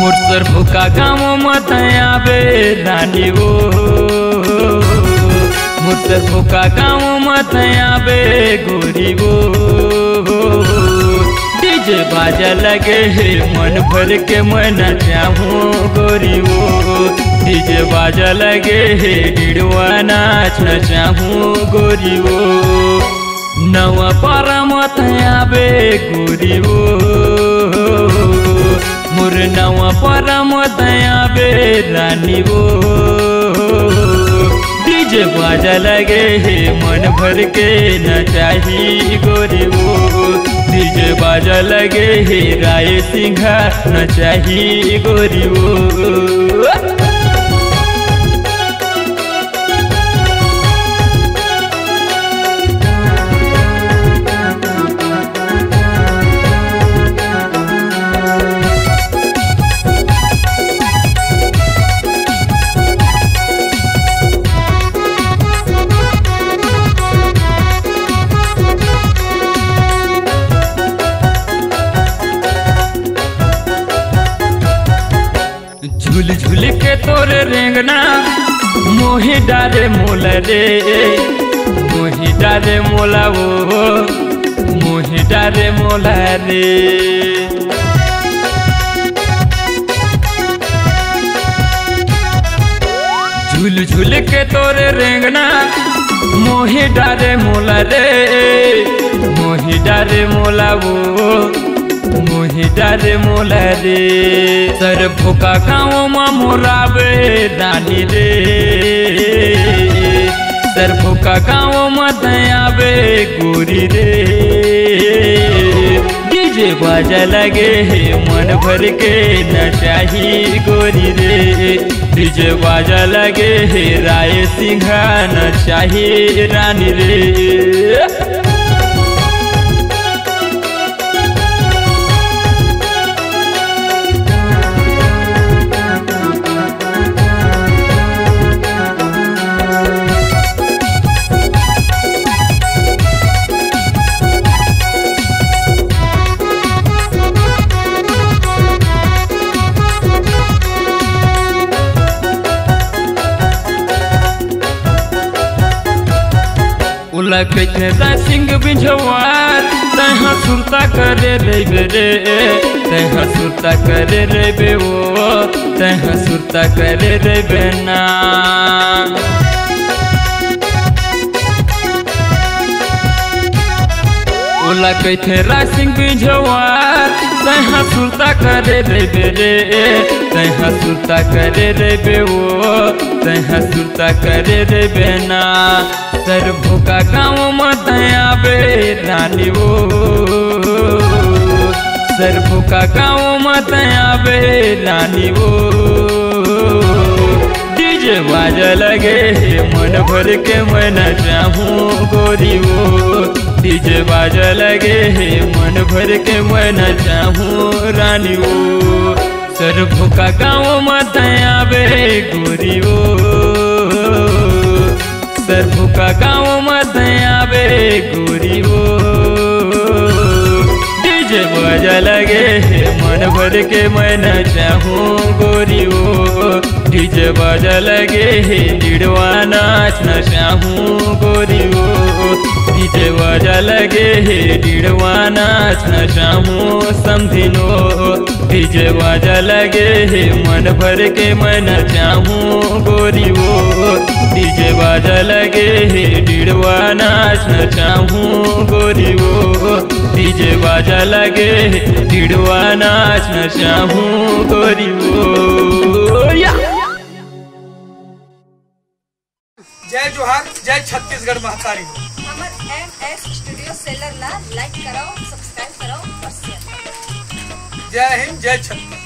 भुका गाँव मत आवे रानी वो। मुसर भुका गाँव मत आवे गोरी वो। डीजे बाजा लगे है, मन भर के मना चाहूँ गोरी वो। डीजे बाजा लगे है डिड़वा नाचना चाहूँ गोरी वो। नवा पारा मत आवे गोरी वो। मोर नवा परम दया बे रानी वो। डीज बाजा लगे हे मन भर के न चाही गोरी वो। डीजे बाजा लगे हे राय सिंह न चाही गोरी वो। झूल झूल के तोरे रेंगना। मोही डारे मोला रे। मोही डारे मोला वो। मोही डारे मोला रे। झूल झूल के तोरे रेंगना। मोही डारे मोला रे। मोही डारे मोला वो। मोही डारे मोला रे सर भोका गाँव में मोराबे रानी रे। सर भोका गाँव में दयाबे गोरी रे। डीजे बाजा लगे है, मन भर के न चाही गोरी रे। डीजे बाजा लगे है, राय सिंघा न चाही रानी रे। कैसे सिंह बिझवार तहाँ सुरता करे रेबे रे। तहाँ सुरता करे रेबे वो तहाँ सुरता करे रेबे ना। उला कैथे रासिंग बिझवार तहाँ सुरता करे रेबे रे। तहाँ सुरता करे रेबे वो तहाँ सुरता करे रेबे ना। सर भूका गाँव मत आवे रानी वो। सर भूका गाँव मत आवे रानी वो। डीजे बाजा लगे, मन भर के मन चाहूँ गोरी वो। डीजे बाजा लगे, मन भर के मन चाहूँ रानी वो। सर भूका गाँव मत आवे गोरी वो। सर भूका गाँव मन के मैं न चाहूँ गोरी ओ डीजे बजा लगे डिड़वा नाच न चाहूँ गोरी वो लगे लगे मन भर के मैं न चाहूँ गोरी वो डीजे बाजा लगे डिड़वा नाच न चाहूँ गोरी वो डीजे बाजा लगे डिड़वा नाच न चाहूँ गोरी वो जय जोहार, जय छत्तीसगढ़ महतारी स्टूडियो सेलर ला लाइक सब्सक्राइब और शेयर जय हिंद जय छत्तीस.